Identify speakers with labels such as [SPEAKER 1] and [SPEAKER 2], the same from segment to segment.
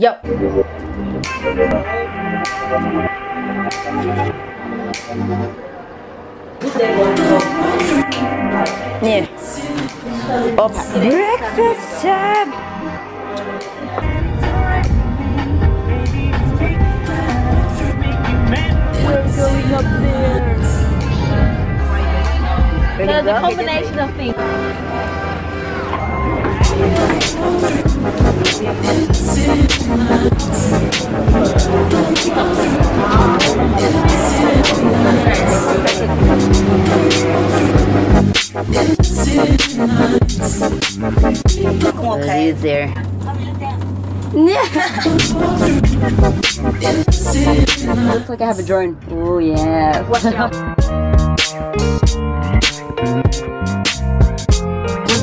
[SPEAKER 1] Yep. Yeah. Up. Breakfast time.
[SPEAKER 2] There's a combination of things.
[SPEAKER 1] He's there. Looks like I have a drone. Oh yeah.
[SPEAKER 3] We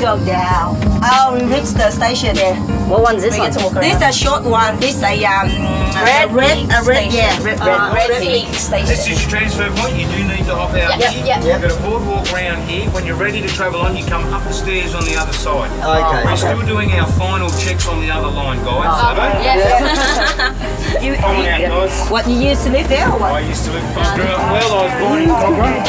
[SPEAKER 3] go down. Oh, we reach the station. Yeah.
[SPEAKER 1] What one's this one?
[SPEAKER 3] get to. This a short one. This a um
[SPEAKER 1] Red
[SPEAKER 3] red, a red,
[SPEAKER 1] station.
[SPEAKER 3] yeah, red,
[SPEAKER 1] Uh,
[SPEAKER 3] red,
[SPEAKER 1] Red
[SPEAKER 3] peak
[SPEAKER 4] This is your transfer point. You do need to hop out
[SPEAKER 1] Yep,
[SPEAKER 4] here.
[SPEAKER 1] yep.
[SPEAKER 4] You've got a boardwalk round here. When you're ready to travel on, you come up the stairs on the other side.
[SPEAKER 5] Okay.
[SPEAKER 4] We're still doing our final checks on the other line, guys.
[SPEAKER 1] Oh,
[SPEAKER 4] so
[SPEAKER 1] Yeah.
[SPEAKER 3] You,
[SPEAKER 4] on
[SPEAKER 3] you-
[SPEAKER 4] out, guys.
[SPEAKER 3] what you used to live there or
[SPEAKER 4] I used to live. I grew up well. I was born in Kogarah.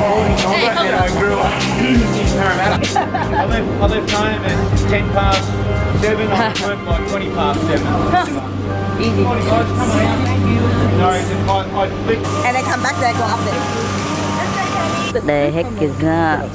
[SPEAKER 4] Born in Kogarah, and I grew up in Parramatta. I left. I left home at ten past seven. I worked like twenty past seven.
[SPEAKER 1] Easy.
[SPEAKER 4] Morning, guys. Come on out. No, I, I lived
[SPEAKER 3] And then come back there, go up there.
[SPEAKER 1] What the heck is that?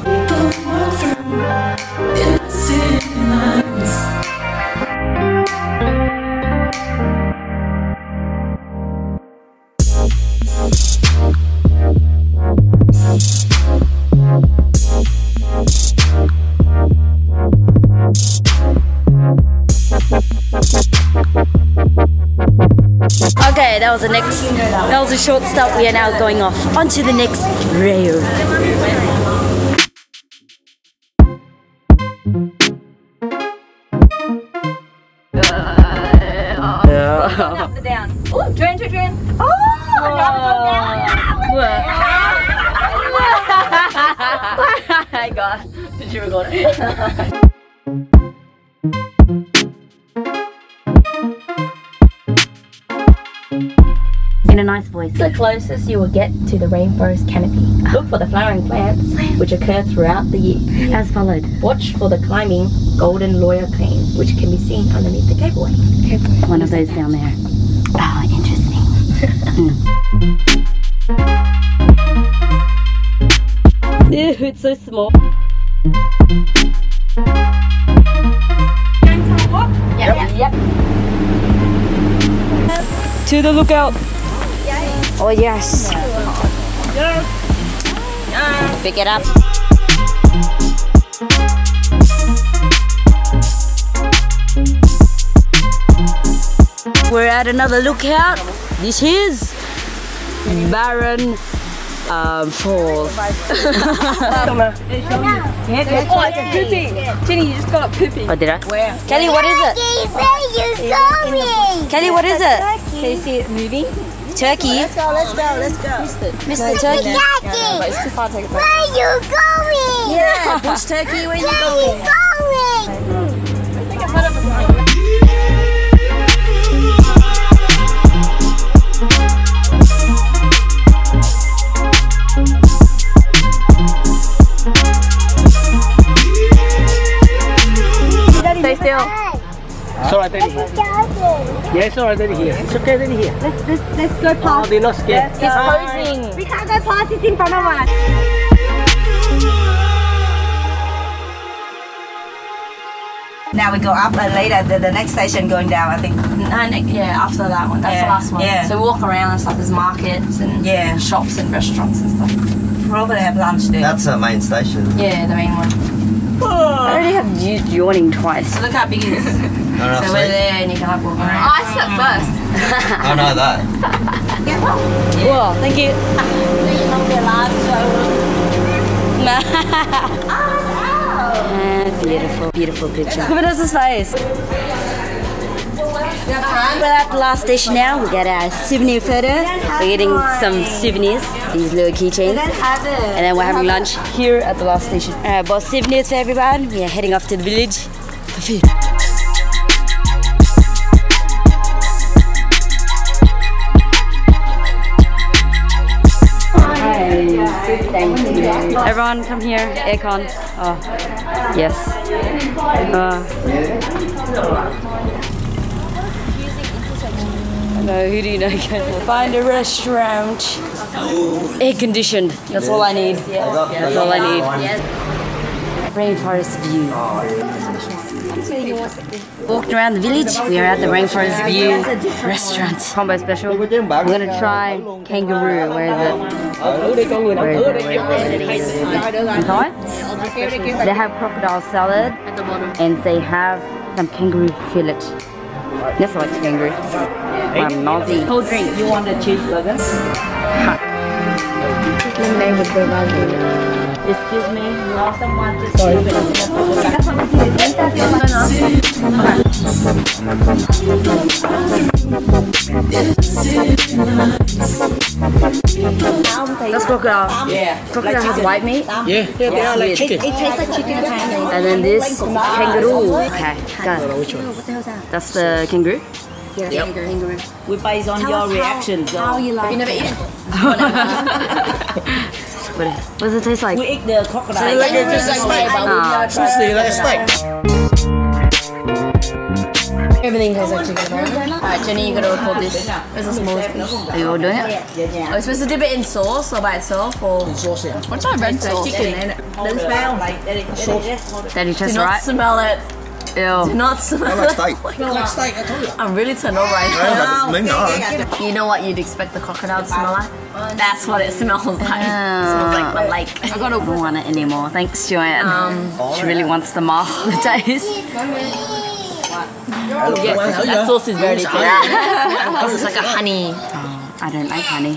[SPEAKER 1] That was the next. That was a short stop. We are now going off onto the next rail.
[SPEAKER 2] Up down. Oh, drain, drain, drain. Oh,
[SPEAKER 1] I got. Did you record it? voice.
[SPEAKER 2] The closest you will get to the rainforest canopy. Look for the flowering plants, which occur throughout the year.
[SPEAKER 1] As followed.
[SPEAKER 2] Watch for the climbing golden lawyer cane, which can be seen underneath the cableway.
[SPEAKER 1] One of those down there. Oh, interesting. Hmm. Ew, it's so small.
[SPEAKER 2] Yep. Yep.
[SPEAKER 1] To the lookout. Oh yes. Pick it up. We're at another lookout. This is Barron um, Falls.
[SPEAKER 2] Oh, it's a poopy. Jenny, you just got poopy.
[SPEAKER 1] Oh, did I? Where? Kelly, what is it? Kelly, what is it?
[SPEAKER 2] Can you see it moving?
[SPEAKER 1] Turkey.
[SPEAKER 3] Let's go, let's go, let's go.
[SPEAKER 1] Mr. Turkey.
[SPEAKER 2] But it's too far to take a photo.
[SPEAKER 6] Where you going?
[SPEAKER 1] Yeah, bush turkey, where you going?
[SPEAKER 6] going?
[SPEAKER 5] Yeah, it's alright, Daddy here. It's okay, Daddy here.
[SPEAKER 6] Let's, let's, let's go
[SPEAKER 5] Oh,
[SPEAKER 6] past.
[SPEAKER 5] they're not scared.
[SPEAKER 2] He's posing.
[SPEAKER 6] We can't go past it in front of us.
[SPEAKER 3] Now we go up and later the, the next station going down, I think.
[SPEAKER 2] Uh, ne- yeah, after that one. That's
[SPEAKER 3] Yeah,
[SPEAKER 2] the last one.
[SPEAKER 3] yeah.
[SPEAKER 2] So we walk around and stuff. There's markets and
[SPEAKER 3] Yeah.
[SPEAKER 2] shops and restaurants and stuff.
[SPEAKER 3] Probably have lunch there.
[SPEAKER 5] That's our main station.
[SPEAKER 2] Yeah, the main one.
[SPEAKER 1] I already have you yawning twice.
[SPEAKER 2] So look how big it is.
[SPEAKER 5] I don't know,
[SPEAKER 2] so
[SPEAKER 5] see?
[SPEAKER 2] we're there and you can like walk around. I slept first.
[SPEAKER 5] I know that.
[SPEAKER 1] Whoa, thank you. Ah, beautiful, beautiful picture. Look at us face. We're at the last station now. We got our souvenir photo. We're getting some souvenirs, these little keychains. And then we're having lunch here at the last station. Uh, bought souvenirs for everyone. We are heading off to the village for food. Everyone, come here. Aircon. Oh, yes. Uh, who do you know? Find a restaurant. Air conditioned. That's all I need. That's all I need. Rainforest view. Walked around the village. We are at the Rainforest View restaurant. Combo special. We're gonna try kangaroo. Where is it? Where is it? Where is it? What? They have crocodile salad and they have some kangaroo fillet. That's like kangaroo. I'm naughty. Cold drink. You want a cheeseburger?
[SPEAKER 2] Lemonade with the raspberry.
[SPEAKER 1] Excuse me. Someone just That's crocodile. Yeah. Crocodile has white meat.
[SPEAKER 5] Yeah, yeah, they are like chicken.
[SPEAKER 3] It tastes like chicken apparently.
[SPEAKER 1] And then this kangaroo. Okay, got it.
[SPEAKER 5] Which one?
[SPEAKER 1] That's the kangaroo. Yeah, kangaroo.
[SPEAKER 3] We base on your reactions. So.
[SPEAKER 6] How you like
[SPEAKER 2] You never
[SPEAKER 6] it?
[SPEAKER 2] eaten?
[SPEAKER 1] What, what does it taste like?
[SPEAKER 3] We eat the crocodile.
[SPEAKER 5] Like a, just a steak. Seriously, like a steak.
[SPEAKER 2] Everything tastes like chicken apparently. Alright, Jenny, you gotta record this. It's the smallest piece.
[SPEAKER 1] are you all doing it?
[SPEAKER 2] Are we oh, supposed to dip it in sauce or by itself or
[SPEAKER 5] Sauce here.
[SPEAKER 2] what's our red sauce? Chicken, ain't it?
[SPEAKER 3] Doesn't smell like that.
[SPEAKER 1] Daddy,
[SPEAKER 2] Do
[SPEAKER 1] test
[SPEAKER 2] not
[SPEAKER 1] right?
[SPEAKER 2] smell it.
[SPEAKER 1] Ew.
[SPEAKER 2] Do not smell
[SPEAKER 7] like
[SPEAKER 2] it.
[SPEAKER 7] steak.
[SPEAKER 5] Like steak, I told you.
[SPEAKER 2] I'm really turned off right now. You know what you'd expect the crocodile to smell like? That's what it smells like. It smells like the lake.
[SPEAKER 1] I don't want it anymore. Thanks, Joanne. Um, she really wants the mask the taste.
[SPEAKER 2] Yes, that sauce is very tasty. it's like a honey oh,
[SPEAKER 1] I don't like honey.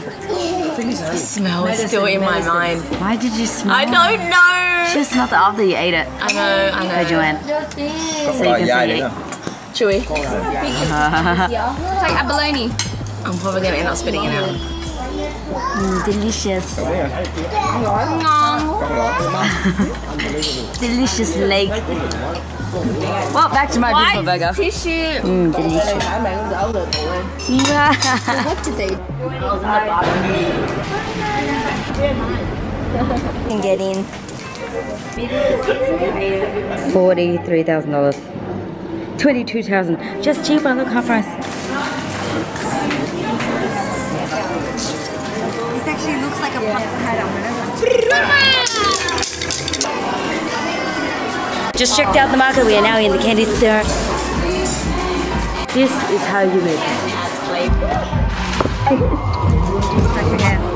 [SPEAKER 2] smell. It's still in my mind.
[SPEAKER 1] Why did you smell?
[SPEAKER 2] I don't know.
[SPEAKER 1] Just smelled it after you ate it.
[SPEAKER 2] I know, I
[SPEAKER 1] Hey,
[SPEAKER 2] know.
[SPEAKER 1] Joanne. So you can see
[SPEAKER 7] đấy
[SPEAKER 1] it.
[SPEAKER 2] Chewy.
[SPEAKER 6] It's like abalone.
[SPEAKER 2] I'm probably gonna end up spitting it out.
[SPEAKER 1] Mm, delicious. delicious leg. Well, back to my beautiful burger.
[SPEAKER 6] Tissue.
[SPEAKER 1] Mm, delicious.
[SPEAKER 6] What did they?
[SPEAKER 3] Can get in.
[SPEAKER 1] Forty-three thousand dollars. Twenty-two thousand. Just cheaper. Look how price.
[SPEAKER 3] This actually looks like a pumpkin head.
[SPEAKER 1] Just checked out the market. We are now in the candy store. This is how you make it.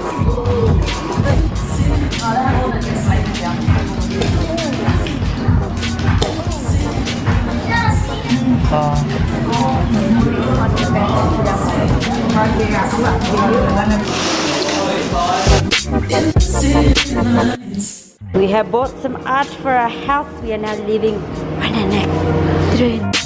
[SPEAKER 1] Have bought some art for our house. We are now living on the next three.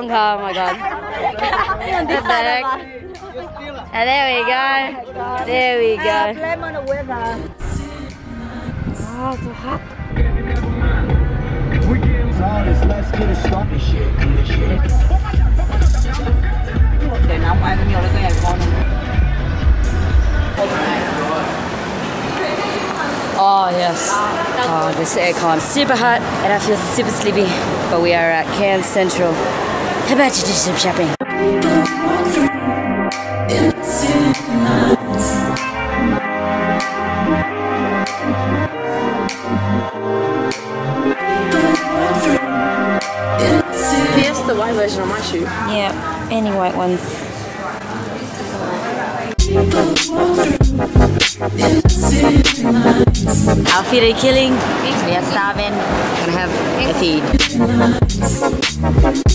[SPEAKER 1] Not wrong car, oh my god. What the heck? And ah, there we go. There we go.
[SPEAKER 6] Lemon or weather.
[SPEAKER 1] Oh, so hot.
[SPEAKER 3] nóng ai cũng vô lấy cái aircon
[SPEAKER 1] Oh, yes. Oh, this aircon. Super hot, and I feel super sleepy. But we are at Cairns Central. How about you do some shopping?
[SPEAKER 2] Here's the white version of my shoe.
[SPEAKER 1] Yeah, any white ones. Our feet are killing. We are starving. Gonna have a feed.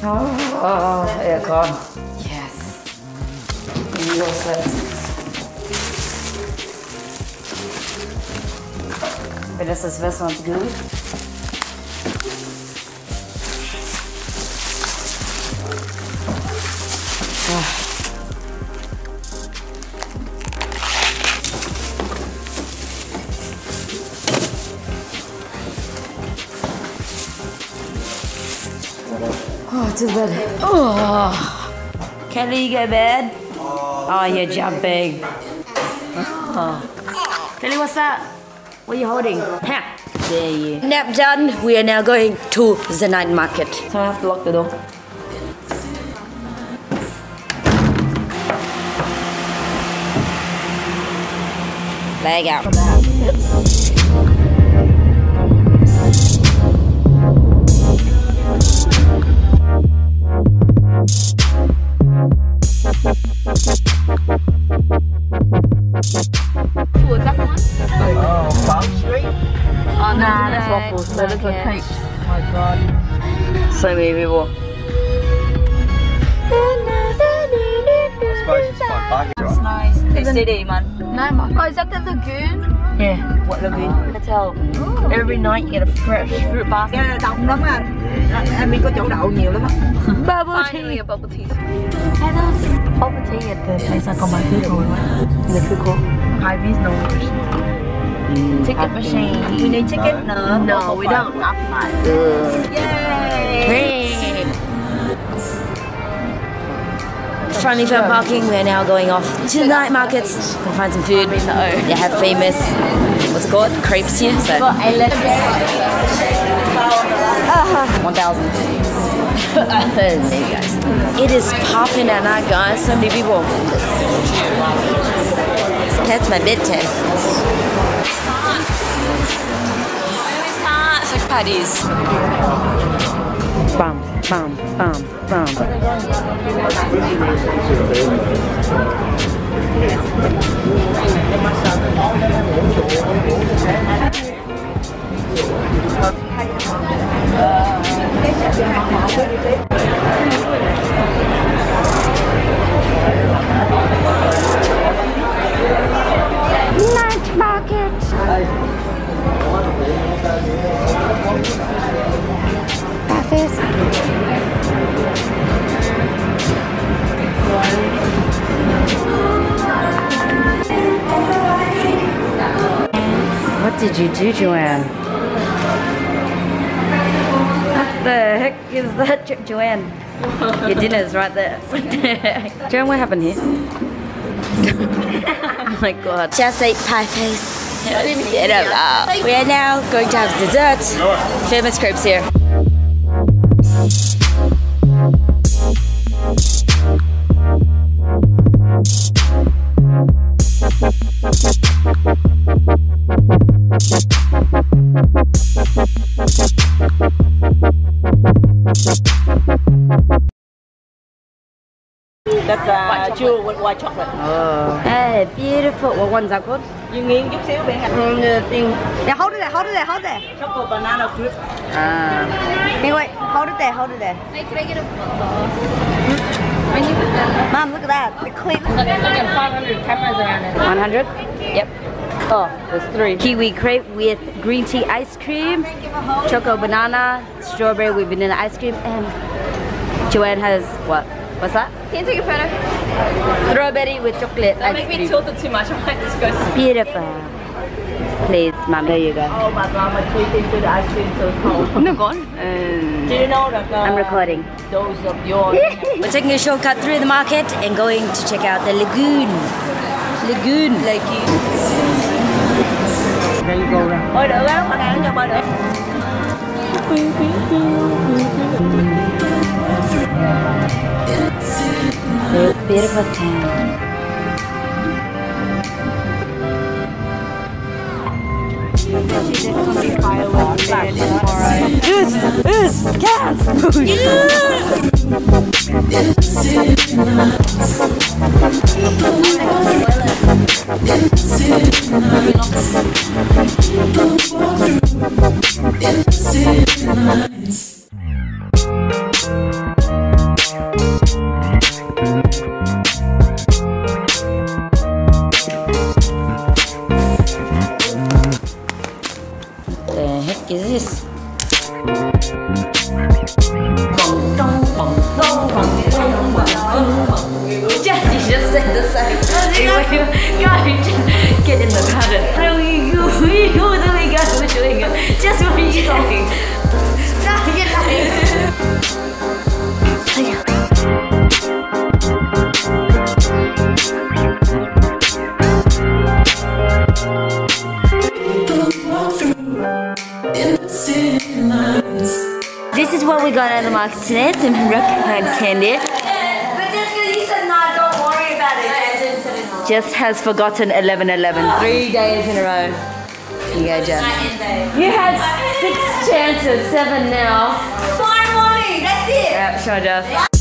[SPEAKER 1] Oh,
[SPEAKER 6] oh,
[SPEAKER 1] aircon. Yes. Your sweat. Vanessa's vest one's good. To bed. Oh. Kelly, you get bed. Oh, you're jumping. Oh. Kelly, what's that? What are you holding? Ha. There you. Nap done. We are now going to the night market. So I have to lock the door. Leg out.
[SPEAKER 6] Cool, is that one?
[SPEAKER 1] Oh, oh nah, that's waffles. Look like cakes. Oh my god. So many people. CD, man.
[SPEAKER 6] No, Mark. Oh, is that the lagoon?
[SPEAKER 1] Yeah, what lagoon? Hotel. Every night you get a fresh fruit basket.
[SPEAKER 3] Này đông lắm anh Em có chỗ đậu nhiều lắm á
[SPEAKER 1] Bubble
[SPEAKER 6] Finally,
[SPEAKER 1] tea.
[SPEAKER 6] a bubble tea.
[SPEAKER 1] Bubble tea at the place I got my food? In the food court. Hy-Vee's no Ticket machine.
[SPEAKER 3] We need ticket nữa
[SPEAKER 1] No, we don't. Yay! Finally found parking. We are now going off to the night markets. Gonna find some food. They have famous, what's it called? Crepes here. So. One thousand. there you guys. It is popping at night, guys. So many people. That's my bed tent.
[SPEAKER 6] It's like patties.
[SPEAKER 1] Bum, bum, bum, bum. Joanne? What the heck is that, Jo- Joanne? Your dinner's right there. Joanne, what happened here? oh my god. Just ate pie face. Get up. We are now going to have dessert. Famous crepes here.
[SPEAKER 3] That's uh, chua with white chocolate
[SPEAKER 1] Oh. Hey, beautiful. What one's that called?
[SPEAKER 3] You nghiền chút xíu biển
[SPEAKER 1] Mm, the thing.
[SPEAKER 3] Yeah, hold it there, hold it there, hold it there Chocolate banana fruit Hey, wait, hold it there, hold it there
[SPEAKER 6] Hey, can I get a When you put that.
[SPEAKER 3] Mom, look at that, the clean
[SPEAKER 1] 100? Yep. Oh, there's three. Kiwi crepe with green tea ice cream, choco banana, strawberry with vanilla ice cream, and Joanne has what? What's that?
[SPEAKER 6] Can you take a photo?
[SPEAKER 1] Strawberry with chocolate
[SPEAKER 6] Don't
[SPEAKER 1] ice
[SPEAKER 6] make me
[SPEAKER 1] cream.
[SPEAKER 6] tilt it too much. I might just go.
[SPEAKER 1] Beautiful. Please, mom. There you go.
[SPEAKER 3] Oh my god, my teeth into the ice cream so cold
[SPEAKER 1] No, gone. Um,
[SPEAKER 3] Do you know that uh,
[SPEAKER 1] I'm recording.
[SPEAKER 3] those of your
[SPEAKER 1] We're taking a shortcut through the market and going to check out the lagoon. Lagoon. Lagoon.
[SPEAKER 3] Ôi được á, hồi nãy cho bơi được
[SPEAKER 1] Beautiful town. This is cat food. The This is what we got at the market today. Some rock hard candy.
[SPEAKER 6] But just because you said no, don't worry about it. As in said it not.
[SPEAKER 1] Just has forgotten 11 11. Three days in a row. Here you go, Jess. You had six chances, seven now.
[SPEAKER 6] Tomorrow morning, that's it.
[SPEAKER 1] Yeah, sure, Jess.